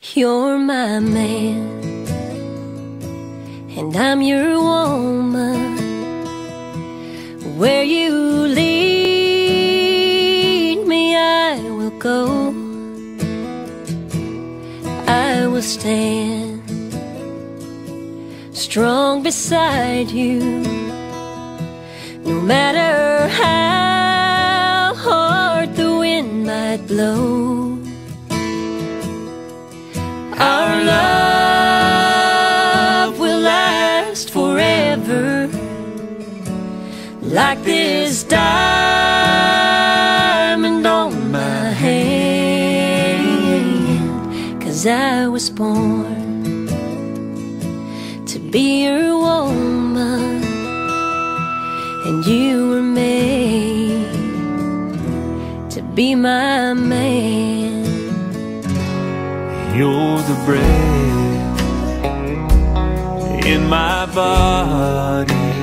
You're my man, and I'm your woman. Where you lead me, I will go. I will stand strong beside you, no matter how Like this diamond on my hand. Cause I was born to be your woman. And you were made to be my man. You're the breath in my body.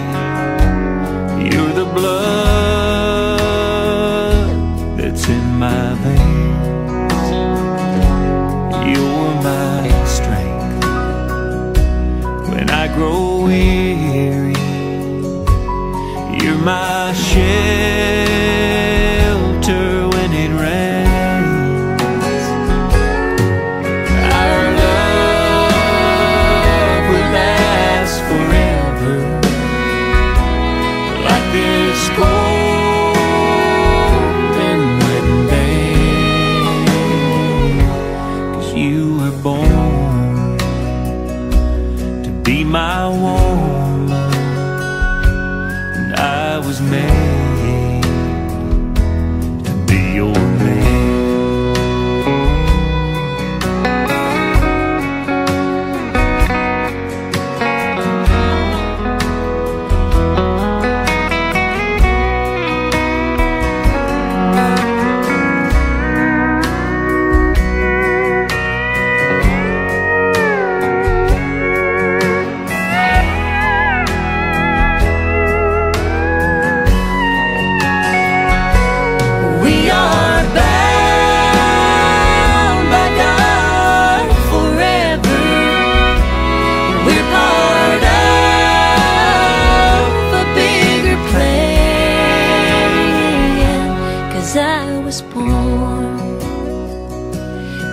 That's in my veins. You're my strength when I grow weary. You're my shelter when it rains. Our love will last forever Like this golden born to be my woman. And I was made was born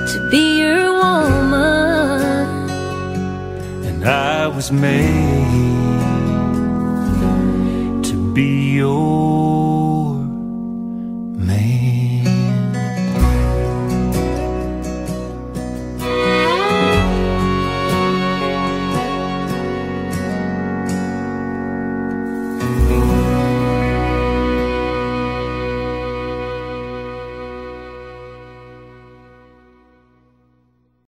to be your woman. and I was made to be yours.